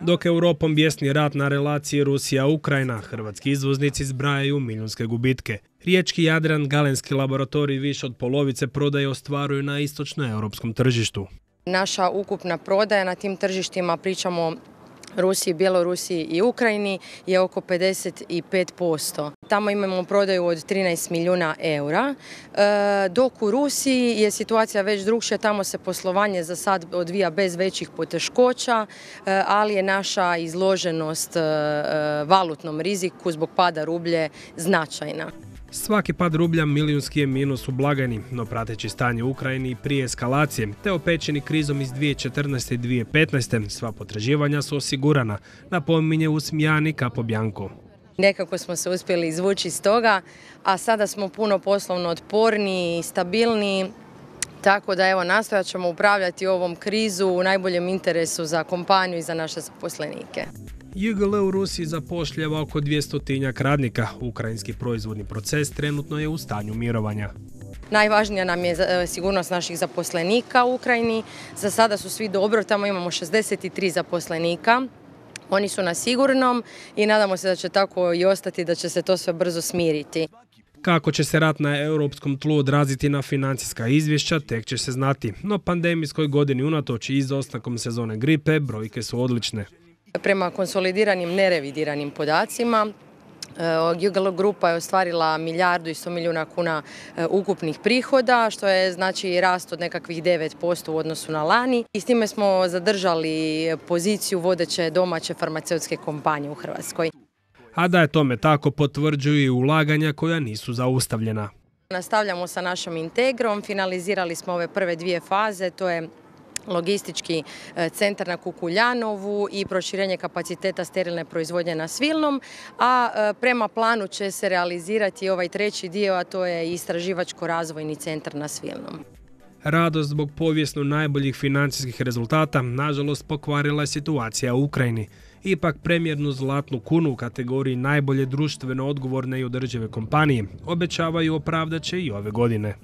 Dok Europom bjesni rat na relaciji Rusija-Ukrajina, hrvatski izvoznici zbrajaju milijunske gubitke. Riječki Jadran, galenski laboratorij više od polovice prodaje ostvaruju na istočnoeuropskom tržištu. Naša ukupna prodaja na tim tržištima, pričamo Rusiji, Bjelorusiji i Ukrajini je oko 55%. Tamo imamo prodaju od 13 milijuna eura, e, dok u Rusiji je situacija već drugšija, tamo se poslovanje za sad odvija bez većih poteškoća, e, ali je naša izloženost e, valutnom riziku zbog pada rublje značajna. Svaki pad rublja milijunski je minus u blagajni, no prateći stanje u Ukrajini prije eskalacije, te opećeni krizom iz 2014. i 2015. sva potraživanja su osigurana, napominje usmijani Kapo Bjanko. Nekako smo se uspjeli izvući iz toga, a sada smo puno poslovno otporni i stabilni, tako da evo nastojat ćemo upravljati ovom krizu u najboljem interesu za kompaniju i za naše zaposlenike. JGL u Rusiji zapošljava oko 200 radnika. Ukrajinski proizvodni proces trenutno je u stanju mirovanja. Najvažnija nam je e, sigurnost naših zaposlenika u Ukrajini. Za sada su svi dobro, tamo imamo 63 zaposlenika. Oni su na sigurnom i nadamo se da će tako i ostati, da će se to sve brzo smiriti. Kako će se rat na europskom tlu odraziti na financijska izvješća, tek će se znati. No pandemijskoj godini unatoč i izostankom sezone gripe, brojke su odlične. Prema konsolidiranim nerevidiranim podacima, Jugalo grupa je ostvarila milijardu i sto milijuna kuna e, ukupnih prihoda, što je znači rast od nekakvih 9% u odnosu na lani. I s time smo zadržali poziciju vodeće domaće farmaceutske kompanije u Hrvatskoj. A da je tome tako potvrđuju i ulaganja koja nisu zaustavljena. Nastavljamo sa našom integrom, finalizirali smo ove prve dvije faze, to je logistički e, centar na Kukuljanovu i proširenje kapaciteta sterilne proizvodnje na Svilnom, a e, prema planu će se realizirati ovaj treći dio, a to je istraživačko-razvojni centar na Svilnom. Radost zbog povijesno najboljih financijskih rezultata, nažalost, pokvarila je situacija u Ukrajini. Ipak premjernu zlatnu kunu u kategoriji najbolje društveno odgovorne i održive kompanije obećavaju opravdat će i ove godine.